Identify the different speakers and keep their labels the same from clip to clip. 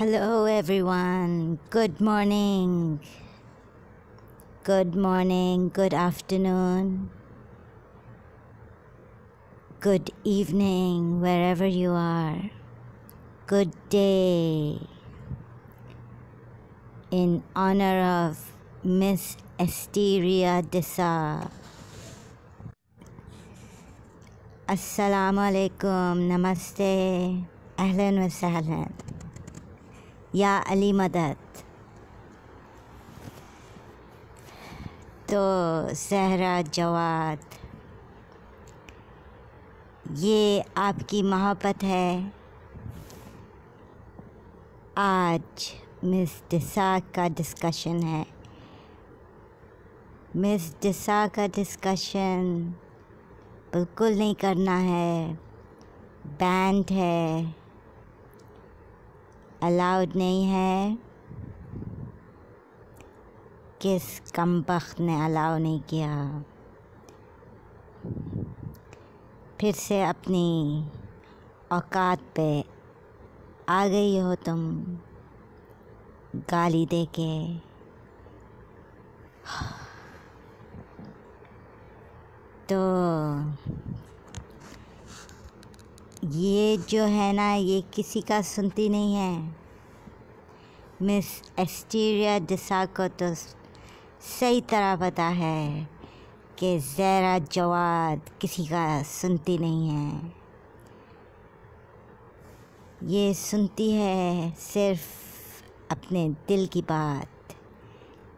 Speaker 1: Hello, everyone. Good morning. Good morning, good afternoon, good evening, wherever you are. Good day. In honor of Miss Esteria Desa. Assalamu alaikum, namaste, ahlan wa sahlan. या अली मदद तो सहरा जवाद ये आपकी मोहब्बत है। आज मिस डिसा का डिस्कशन है। मिस डिसा का डिस्कशन बिल्कुल नहीं करना है। बैंड है। अलाउड नहीं है। किस कम ने अलाउ नहीं किया? फिर से अपनी औकात पे आ गई हो तुम गाली दे के तो ये जो है ना, ये किसी का सुनती नहीं है। मिस एस्टीरिया डिसा को तो सही तरह पता है कि ज़रा जवाद किसी का सुनती नहीं है। ये सुनती है सिर्फ़ अपने दिल की बात।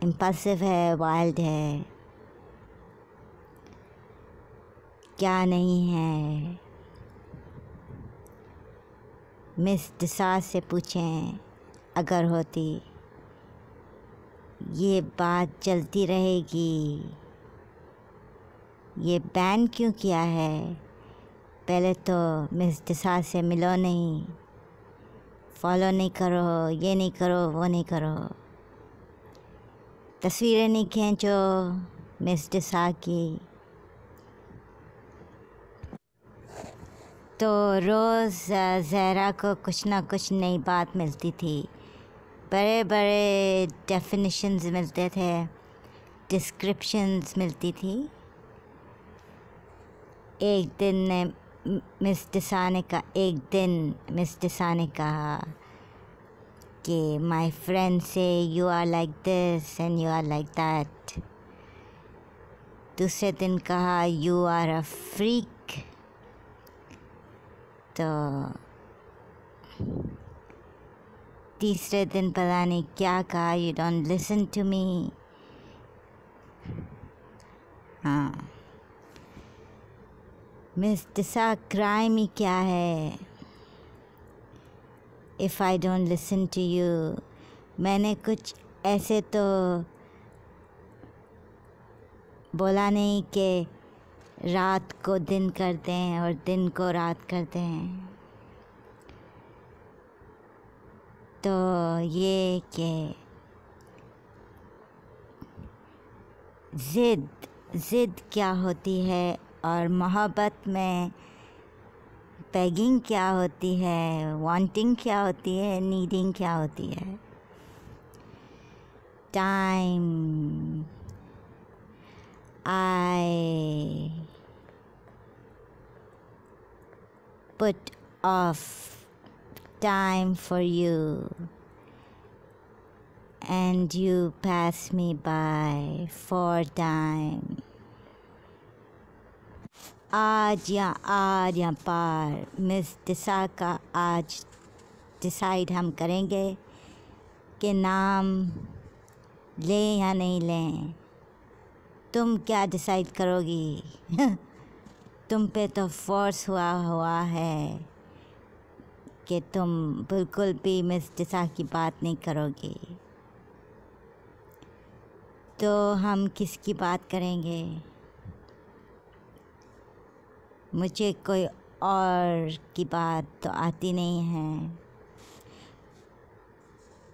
Speaker 1: इम्पल्सिव है, वाइल्ड है। क्या नहीं है। मिस डिसा से पूछें, अगर होती। ये बात चलती रहेगी। ये बैन क्यों किया है? पहले तो मिस डिसा से मिलो नहीं। फॉलो नहीं करो, ये नहीं करो, वो नहीं करो। तस्वीरें नहीं खींचो मिस डिसा की। तो रोज़ ज़हरा को कुछ ना कुछ नई बात मिलती थी। बड़े बड़े डेफिनेशंस मिलते थे डिस्क्रिप्शंस मिलती थी। एक दिन ने मिस डिसा ने का, एक दिन मिस डिसा ने कहा कि माय फ्रेंड से you are like this and you are like that दूसरे दिन कहा यू आर अ फ्रीक तो तीसरे दिन पता नहीं क्या कहा you don't listen to me हाँ। मिस डिसा क्राइम ही क्या है? If I don't listen to you मैंने कुछ ऐसे तो बोला नहीं कि रात को दिन करते हैं और दिन को रात करते हैं। तो ये कि ज़िद ज़िद क्या होती है और मोहब्बत में पैगिंग क्या होती है वांटिंग क्या होती है नीडिंग क्या होती है। Time I put off time for you. And you pass me by for time. आज या आज या पार मिस दिशा का आज डिसाइड हम करेंगे कि नाम लें या नहीं लें तुम क्या डिसाइड करोगी तुम पे तो फोर्स हुआ हुआ है कि तुम बिल्कुल भी मिस डिसा की बात नहीं करोगे। तो हम किसकी बात करेंगे? मुझे कोई और की बात तो आती नहीं है।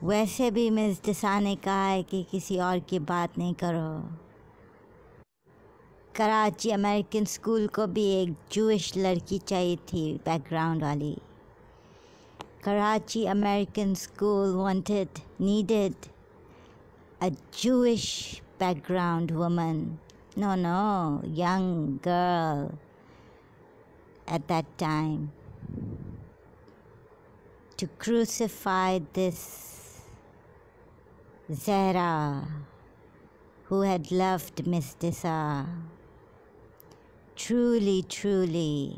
Speaker 1: वैसे भी मिस डिसा ने कहा है कि किसी और की बात नहीं करो। कराची अमेरिकन स्कूल को भी एक जूश लड़की चाहिए थी बैकग्राउंड वाली Karachi American School wanted, needed a Jewish background woman. No, no, young girl at that time to crucify this Zara who had loved Miss Disa. Truly, truly,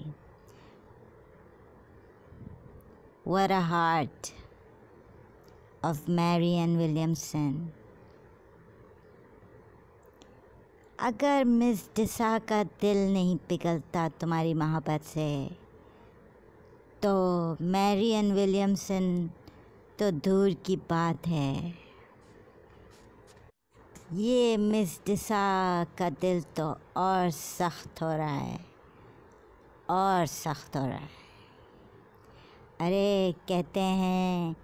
Speaker 1: what a heart of Marianne Williamson. अगर miss D'Sa का दिल नहीं पिघलता तुम्हारी मोहब्बत से तो Marrion Williamson तो दूर की बात है ये मिस डिसा का दिल तो और सख्त हो रहा है, और सख्त हो रहा है। अरे, कहते हैं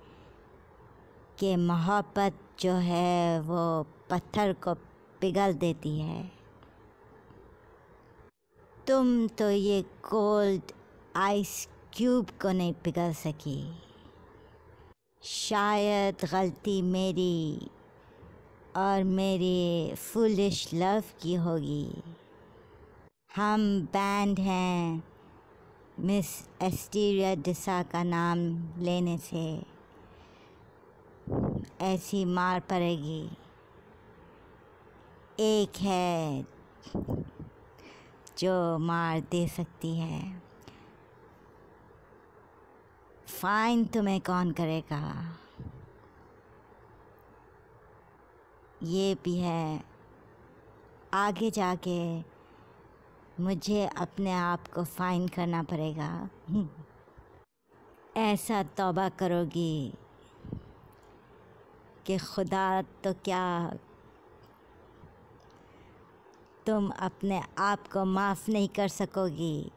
Speaker 1: कि मोहब्बत जो है वो पत्थर को पिघल देती है। तुम तो ये कोल्ड आइस क्यूब को नहीं पिघल सकी। शायद गलती मेरी और मेरी फुलिश लव की होगी। हम बैंड हैं मिस एस्टीरिया डिसा का नाम लेने से। ऐसी मार पड़ेगी। एक है जो मार दे सकती है। फाइन तुम्हें कौन करेगा? ये भी है। आगे जाके मुझे अपने आप को फाइन करना पड़ेगा। ऐसा तौबा करोगी कि खुदा तो क्या तुम अपने आप को माफ़ नहीं कर सकोगी।